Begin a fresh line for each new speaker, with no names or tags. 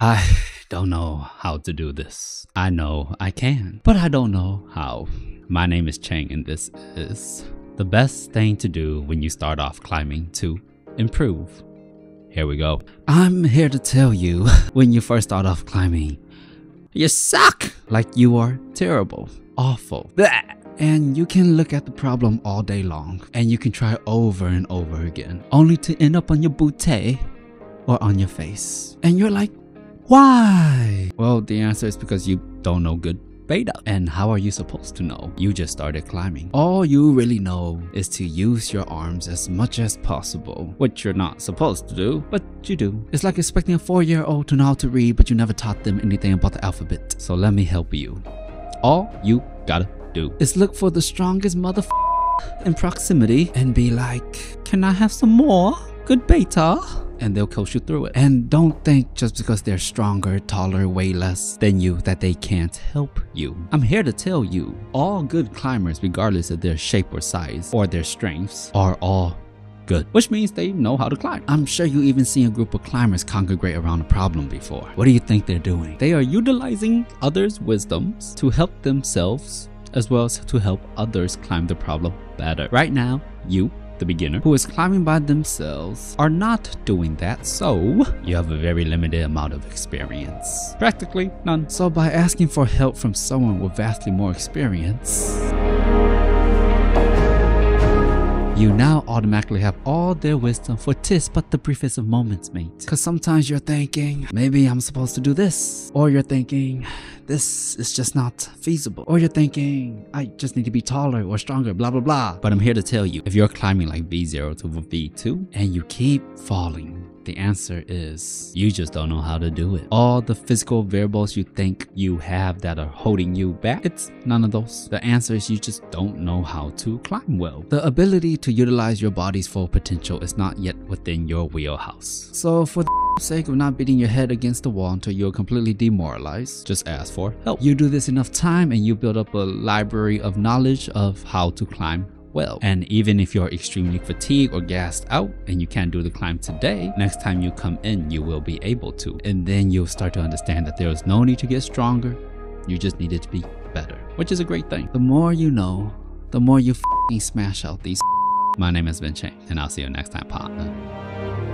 I don't know how to do this. I know I can, but I don't know how. My name is Cheng, and this is the best thing to do when you start off climbing to improve. Here we go. I'm here to tell you when you first start off climbing, you suck! Like you are terrible, awful. And you can look at the problem all day long and you can try over and over again, only to end up on your bootay or on your face. And you're like, why? Well, the answer is because you don't know good beta. And how are you supposed to know? You just started climbing. All you really know is to use your arms as much as possible, which you're not supposed to do, but you do. It's like expecting a four-year-old to know how to read, but you never taught them anything about the alphabet. So let me help you. All you gotta do is look for the strongest mother in proximity and be like, can I have some more? Good beta and they'll coach you through it. And don't think just because they're stronger, taller, way less than you that they can't help you. I'm here to tell you, all good climbers, regardless of their shape or size or their strengths, are all good, which means they know how to climb. I'm sure you even seen a group of climbers congregate around a problem before. What do you think they're doing? They are utilizing others' wisdoms to help themselves as well as to help others climb the problem better. Right now, you the beginner, who is climbing by themselves, are not doing that, so you have a very limited amount of experience. Practically none. So by asking for help from someone with vastly more experience, you now automatically have all their wisdom for tis but the briefest of moments, mate. Cause sometimes you're thinking, maybe I'm supposed to do this. Or you're thinking, this is just not feasible. Or you're thinking, I just need to be taller or stronger, blah, blah, blah. But I'm here to tell you, if you're climbing like V0 to V2 and you keep falling, the answer is you just don't know how to do it. All the physical variables you think you have that are holding you back, it's none of those. The answer is you just don't know how to climb well. The ability to utilize your body's full potential is not yet within your wheelhouse. So for the sake of not beating your head against the wall until you're completely demoralized, just ask for help. You do this enough time and you build up a library of knowledge of how to climb well. And even if you're extremely fatigued or gassed out and you can't do the climb today, next time you come in, you will be able to. And then you'll start to understand that there is no need to get stronger. You just needed to be better, which is a great thing. The more you know, the more you smash out these. My name has been Cheng, and I'll see you next time, partner.